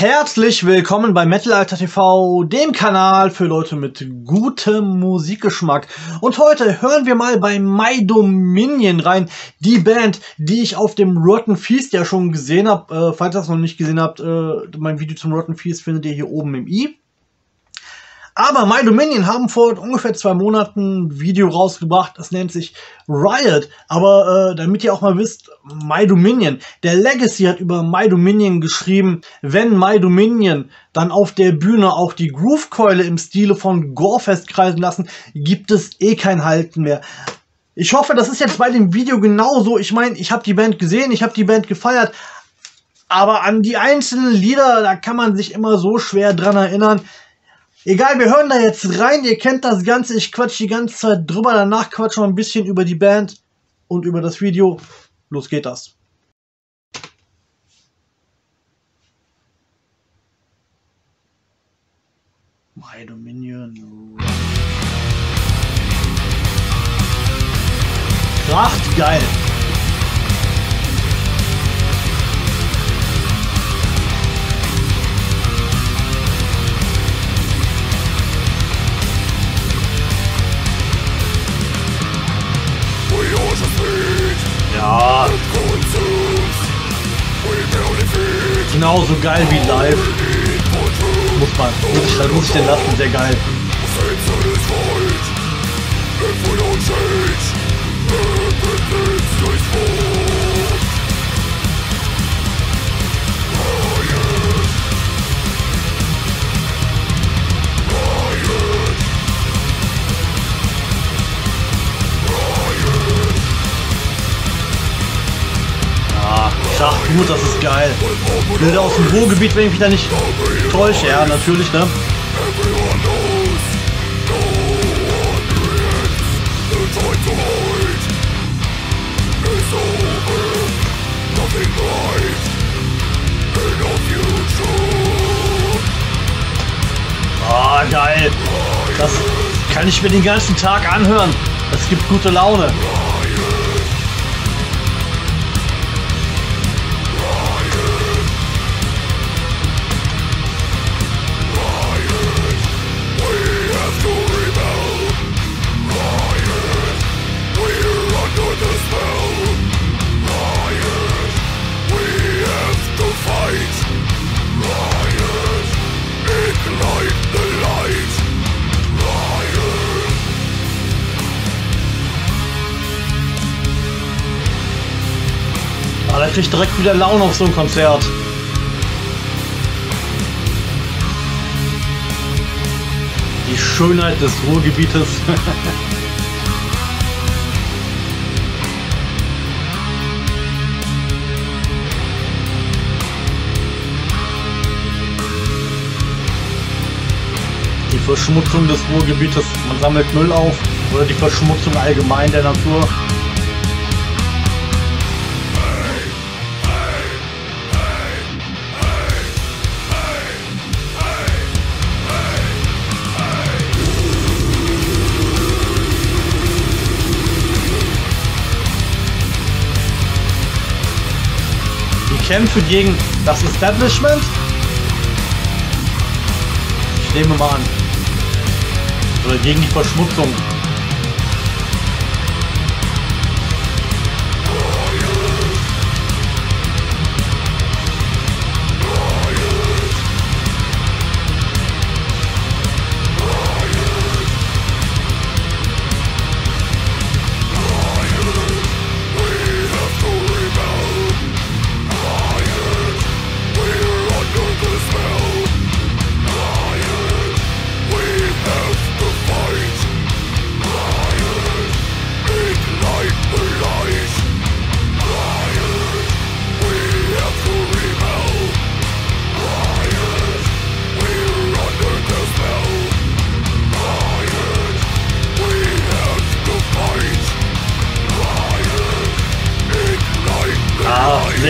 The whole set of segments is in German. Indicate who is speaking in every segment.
Speaker 1: Herzlich willkommen bei Metal TV, dem Kanal für Leute mit gutem Musikgeschmack. Und heute hören wir mal bei My Dominion rein, die Band, die ich auf dem Rotten Feast ja schon gesehen habe. Äh, falls ihr das noch nicht gesehen habt, äh, mein Video zum Rotten Feast findet ihr hier oben im i. Aber My Dominion haben vor ungefähr zwei Monaten ein Video rausgebracht, das nennt sich Riot. Aber äh, damit ihr auch mal wisst, My Dominion, der Legacy hat über My Dominion geschrieben, wenn My Dominion dann auf der Bühne auch die Groovekeule im Stile von Gorefest kreisen lassen, gibt es eh kein Halten mehr. Ich hoffe, das ist jetzt bei dem Video genauso. Ich meine, ich habe die Band gesehen, ich habe die Band gefeiert, aber an die einzelnen Lieder, da kann man sich immer so schwer dran erinnern. Egal, wir hören da jetzt rein. Ihr kennt das Ganze. Ich quatsch die ganze Zeit drüber. Danach quatschen wir ein bisschen über die Band und über das Video. Los geht das. My Dominion. Kracht geil. Ja. Genauso geil wie live. Muss man, muss ich, muss ich den lassen, sehr geil. Ach gut, das ist geil. Bilder aus dem Ruhrgebiet, wenn ich mich da nicht täusche. Ja, natürlich, ne? Ah, geil. Das kann ich mir den ganzen Tag anhören. Es gibt gute Laune. Da kriegt direkt wieder Laune auf so ein Konzert. Die Schönheit des Ruhrgebietes. die Verschmutzung des Ruhrgebietes, man sammelt Müll auf oder die Verschmutzung allgemein der Natur. Kämpfe gegen das Establishment? Ich nehme mal an. Oder gegen die Verschmutzung.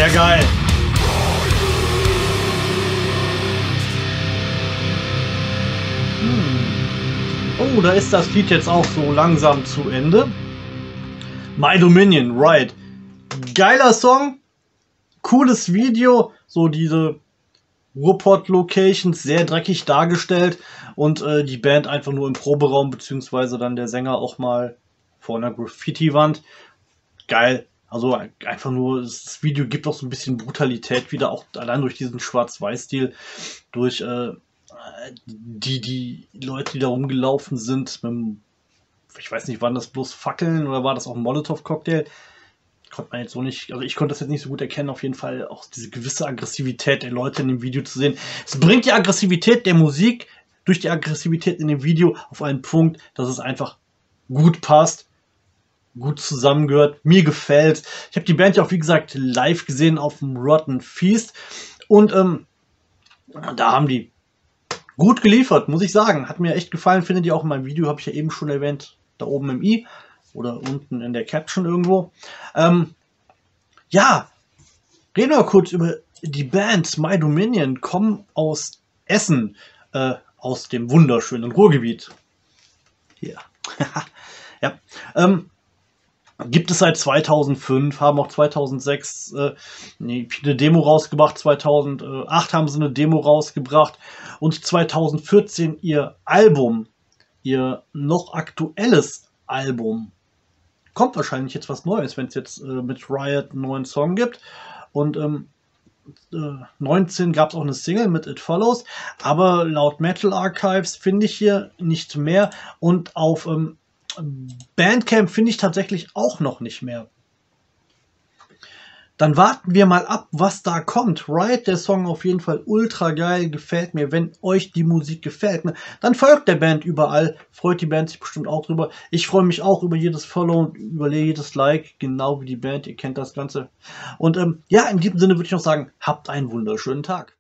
Speaker 1: Sehr geil. Hm. Oh, da ist das Lied jetzt auch so langsam zu Ende. My Dominion, right. Geiler Song. Cooles Video. So diese Ruhrpott-Locations, sehr dreckig dargestellt und äh, die Band einfach nur im Proberaum, beziehungsweise dann der Sänger auch mal vor einer Graffiti-Wand. Geil. Also einfach nur, das Video gibt auch so ein bisschen Brutalität wieder, auch allein durch diesen Schwarz-Weiß-Stil, durch äh, die, die Leute, die da rumgelaufen sind, mit, ich weiß nicht, waren das bloß Fackeln oder war das auch ein Molotow-Cocktail? konnte man jetzt so nicht, also ich konnte das jetzt nicht so gut erkennen, auf jeden Fall auch diese gewisse Aggressivität der Leute in dem Video zu sehen. Es bringt die Aggressivität der Musik durch die Aggressivität in dem Video auf einen Punkt, dass es einfach gut passt, gut zusammengehört. Mir gefällt. Ich habe die Band ja auch, wie gesagt, live gesehen auf dem Rotten Feast und ähm, da haben die gut geliefert, muss ich sagen. Hat mir echt gefallen, findet ihr auch in meinem Video, habe ich ja eben schon erwähnt, da oben im i oder unten in der Caption irgendwo. Ähm, ja, reden wir kurz über die Band My Dominion, kommen aus Essen, äh, aus dem wunderschönen Ruhrgebiet. Hier. ja. Ähm, gibt es seit 2005, haben auch 2006 äh, eine Demo rausgebracht, 2008 haben sie eine Demo rausgebracht und 2014 ihr Album, ihr noch aktuelles Album kommt wahrscheinlich jetzt was Neues, wenn es jetzt äh, mit Riot einen neuen Song gibt. Und ähm, äh, 19 gab es auch eine Single mit It Follows, aber laut Metal Archives finde ich hier nicht mehr und auf ähm, Bandcamp finde ich tatsächlich auch noch nicht mehr dann warten wir mal ab, was da kommt. Riot, der Song auf jeden Fall ultra geil, gefällt mir. Wenn euch die Musik gefällt, ne, dann folgt der Band überall. Freut die Band sich bestimmt auch drüber. Ich freue mich auch über jedes Follow und über jedes Like, genau wie die Band. Ihr kennt das Ganze. Und ähm, ja, in diesem Sinne würde ich noch sagen, habt einen wunderschönen Tag.